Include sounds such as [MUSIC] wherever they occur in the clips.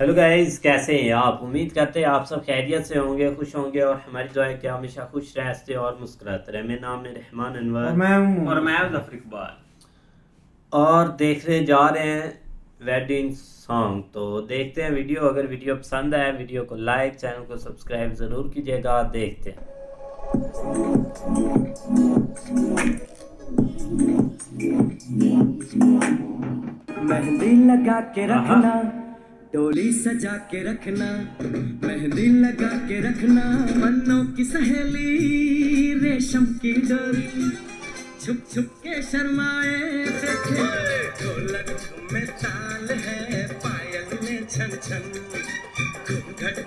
Hello guys कैसे हैं आप? उम्मीद करते हैं आप सब खैरियत से होंगे खुश होंगे और हमारी दुआ है कि हमेशा खुश रहते और मुस्कुराते रहे। मेरा नाम है रहमान अनवर। और मैं ज़फ़र इकबाल। और देखने जा रहे हैं वेडिंग सॉन्ग तो देखते हैं वीडियो अगर वीडियो पसंद आया वीडियो को लाइक चैनल को सब्सक्राइब ज़रूर कीजिएगा। देखते हैं। मेहंदी लगा के हाँ। रखना। टोली सजा के रखना, मेहंदी लगा के रखना, मन्नों की सहेली, रेशम की डोरी छुप छुप के शर्माए देखे ढोलक में ताल है, पायल में छन छन। घूंघट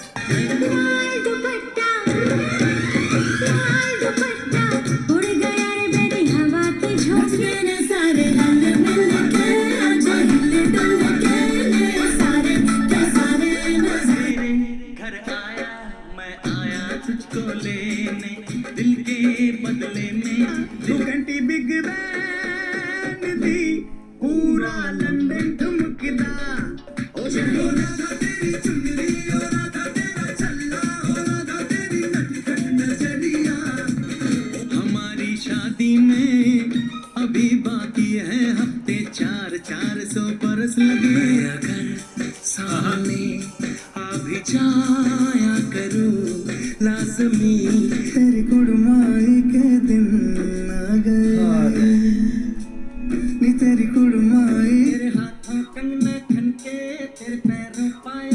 Everybody.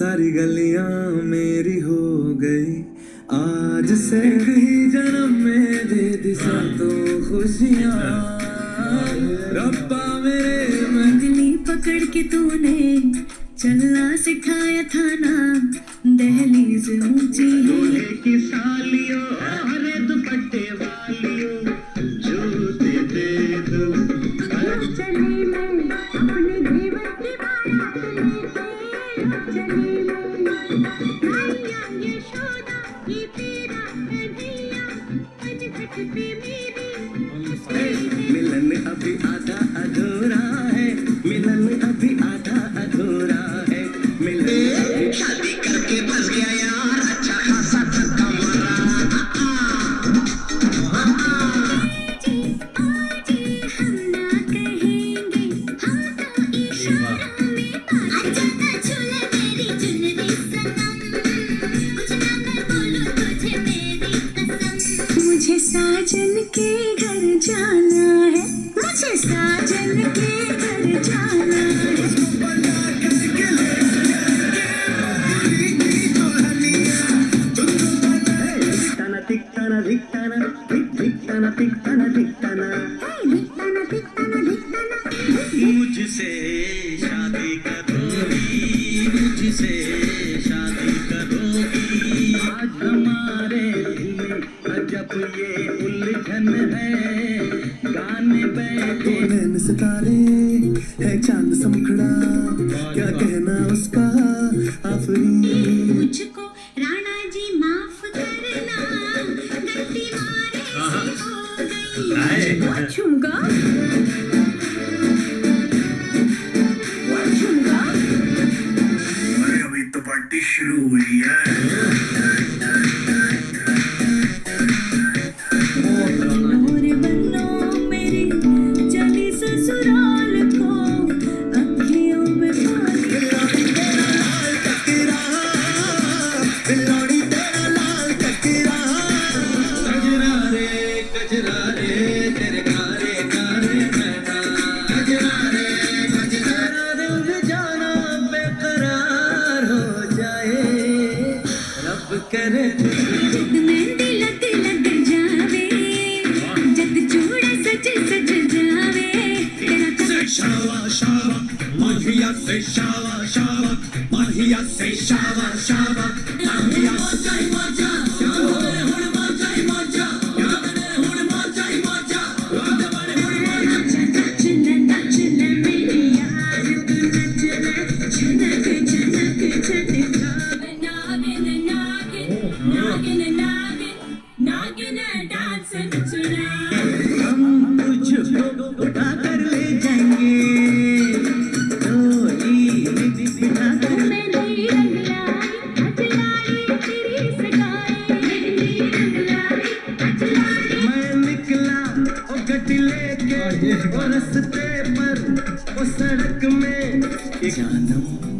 सारी गलियाँ मेरी हो गई। आज से कहीं जन्म में दे दिशा तो खुशियाँ। रब्बा मेरे मंगनी पकड़ के तूने चलना सिखाया था ना। दहलीज ऊँची है। है। गाने बैठे सितारे है चाँद समखड़ा अब कर जावे सज सज जावे। शावा शावा से शावा शावा से शावा शावा। बरसते पर वो सड़क में जानम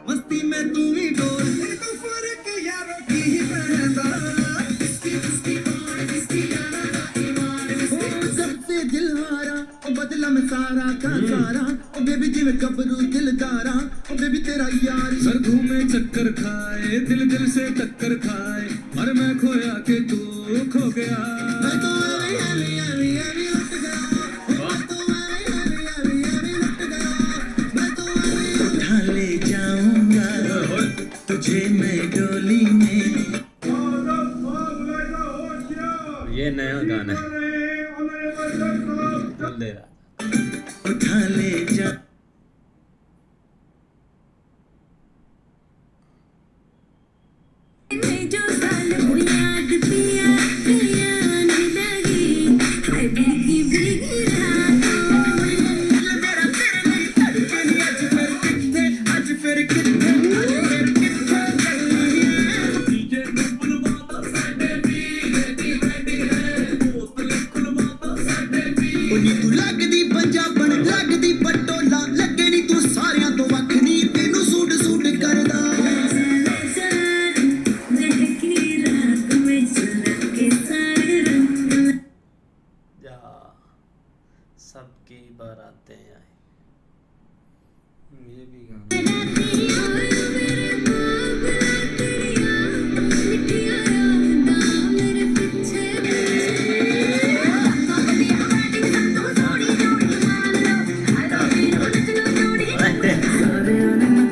सारा बेबी जिम कबरू दिल तारा। बेबी तेरा यार। सर घूमे चक्कर खाए दिल दिल से टक्कर खाए। और मैं खोया के तू खो गया। मैं तो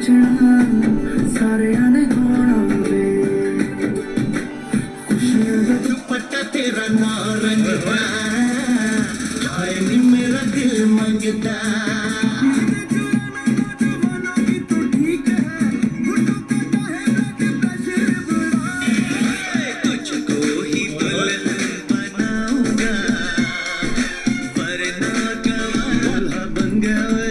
ਨੱਚਣਾ ਸਾਰਿਆਂ ਨੇ ਗਾਉਣਾ ਵੇ ਖੁਸ਼ੀਆਂ ਦਾ ਦੁਪੱਟਾ ਤੇਰਾ ਨਾਰੰਗ ਹਾਏ ਨੀ ਮੇਰਾ ਦਿਲ ਮੰਗਦਾ Girl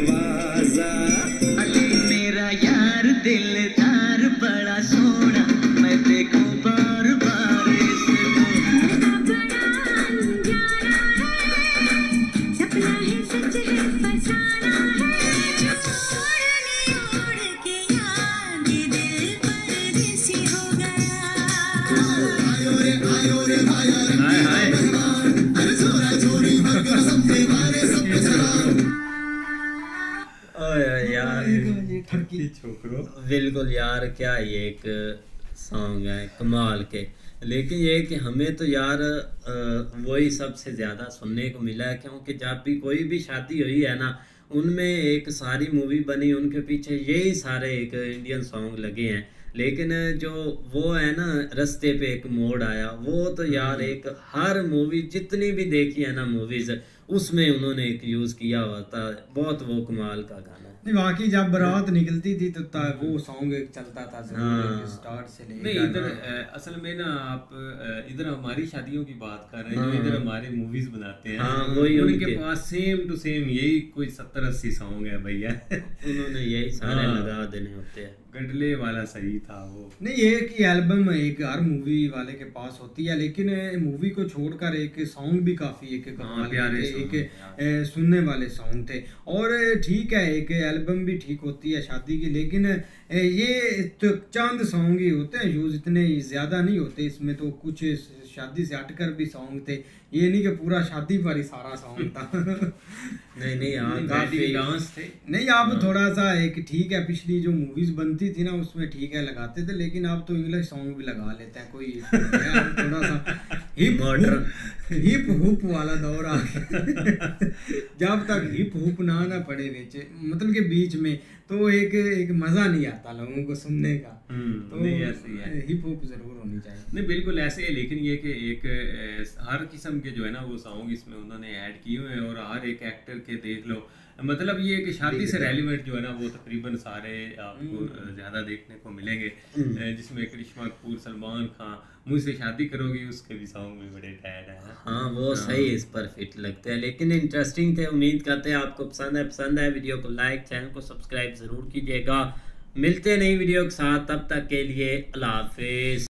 Shiva. छोकरो। बिल्कुल यार क्या ये एक सॉन्ग है कमाल के। लेकिन ये कि हमें तो यार वही सबसे ज़्यादा सुनने को मिला है क्योंकि जब भी कोई भी शादी हुई है ना उनमें एक सारी मूवी बनी उनके पीछे यही सारे एक इंडियन सॉन्ग लगे हैं। लेकिन जो वो है ना रस्ते पे एक मोड़ आया वो तो यार एक हर मूवी जितनी भी देखी है ना मूवीज़ उसमें उन्होंने एक यूज़ किया हुआ था बहुत वो कमाल का गाना। है नहीं बाकी जब बारात निकलती थी तो ता- वो सॉन्ग एक चलता था हाँ। स्टार्ट से नहीं इधर असल में ना आप इधर हमारी शादियों की बात कर रहे हैं हाँ। जो इधर हमारे मूवीज़ बनाते हैं हाँ, वही उनके। पास सेम टू सेम यही कोई सत्तर अस्सी सॉन्ग है भैया उन्होंने यही सारे हाँ। लगा देने होते हैं गडले वाला सही था वो। नहीं ये कि एल्बम एक हर मूवी वाले के पास होती है लेकिन मूवी को छोड़कर एक सॉन्ग भी काफ़ी एक के प्यारे थे, एक सुनने वाले सॉन्ग थे। और ठीक है एक एल्बम भी ठीक होती है शादी की लेकिन ये तो चंद सॉन्ग ही होते हैं यूज़ इतने ज़्यादा नहीं होते इसमें तो कुछ शादी से हटकर भी सॉन्ग थे। ये नहीं कि पूरा शादी पर ही सारा सॉन्ग था। नहीं नहीं हाँ काफ़ी डांस थे। नहीं आप थोड़ा सा एक ठीक है पिछली जो मूवीज़ बनती थी ना उसमें ठीक है लगाते थे लेकिन आप तो इंग्लिश सॉन्ग भी लगा लेते हैं कोई थोड़ा सा [LAUGHS] हिप. हिप हुप वाला दौर आ गया। जब तक हिप हुप ना ना पड़े बीच मतलब के बीच में तो एक एक मज़ा नहीं आता लोगों को सुनने का। हम्म, तो नहीं ऐसे हिप हुप ज़रूर होनी चाहिए। नहीं बिल्कुल ऐसे है लेकिन ये कि एक हर किस्म के जो है ना वो सॉन्ग इसमें उन्होंने ऐड किए हुए हैं और हर एक एक्टर के देख लो। मतलब ये कि शादी से रेलिवेंट जो है ना वो तकरीबन सारे आपको ज़्यादा देखने को मिलेंगे। अ, जिसमें करिश्मा कपूर सलमान खान मुझसे शादी करोगी उसके भी सॉन्ग भी बड़े टैड है। ना हाँ वो सही इस पर फिट लगते हैं। लेकिन इंटरेस्टिंग थे उम्मीद करते हैं आपको पसंद है पसंद है वीडियो को लाइक चैनल को सब्सक्राइब ज़रूर कीजिएगा। मिलते हैं नई वीडियो के साथ तब तक के लिए अल्लाह हाफिज।